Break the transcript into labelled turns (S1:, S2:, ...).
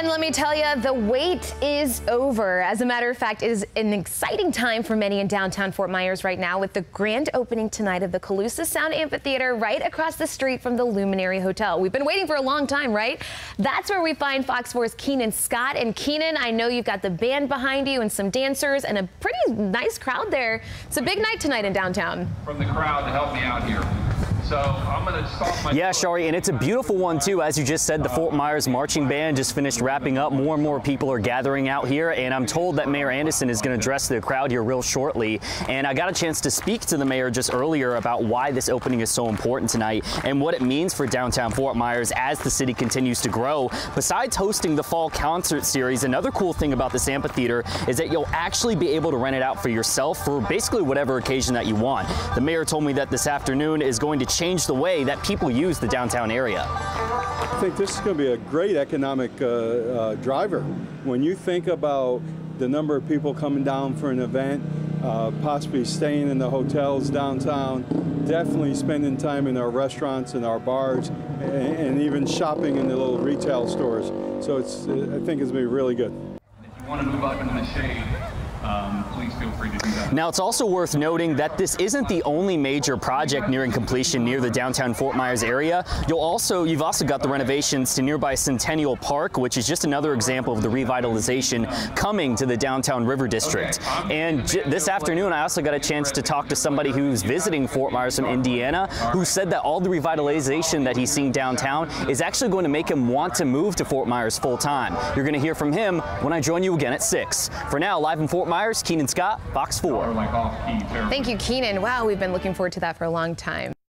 S1: And let me tell you, the wait is over. As a matter of fact, it is an exciting time for many in downtown Fort Myers right now with the grand opening tonight of the Caloosa Sound Amphitheater right across the street from the Luminary Hotel. We've been waiting for a long time, right? That's where we find Fox 4's Kenan Scott. And Kenan, I know you've got the band behind you and some dancers and a pretty nice crowd there. It's a big night tonight in downtown.
S2: From the crowd to help me out here. So I'm going to start my.
S3: Yeah, Shari, and it's a beautiful one too. As you just said, the Fort Myers Marching Band just finished wrapping up. More and more people are gathering out here, and I'm told that Mayor Anderson is going to address the crowd here real shortly. And I got a chance to speak to the mayor just earlier about why this opening is so important tonight and what it means for downtown Fort Myers as the city continues to grow. Besides hosting the fall concert series, another cool thing about this amphitheater is that you'll actually be able to rent it out for yourself for basically whatever occasion that you want. The mayor told me that this afternoon is going to change the way that people use the downtown area.
S4: I think this is going to be a great economic uh, uh, driver. When you think about the number of people coming down for an event, uh, possibly staying in the hotels downtown, definitely spending time in our restaurants and our bars, and, and even shopping in the little retail stores. So it's, I think it's going to be really good.
S2: If you want to move up into the shade, um, please feel free to do that.
S3: Now, it's also worth noting that this isn't the only major project nearing completion near the downtown Fort Myers area. You'll also, you've also got the renovations to nearby Centennial Park, which is just another example of the revitalization coming to the downtown River District. And this afternoon, I also got a chance to talk to somebody who's visiting Fort Myers from Indiana, who said that all the revitalization that he's seeing downtown is actually going to make him want to move to Fort Myers full time. You're going to hear from him when I join you again at 6. For now, live in Fort Myers, Kenan Scott, Fox 4.
S2: Or like off key territory.
S1: Thank you, Kenan. Wow, we've been looking forward to that for a long time.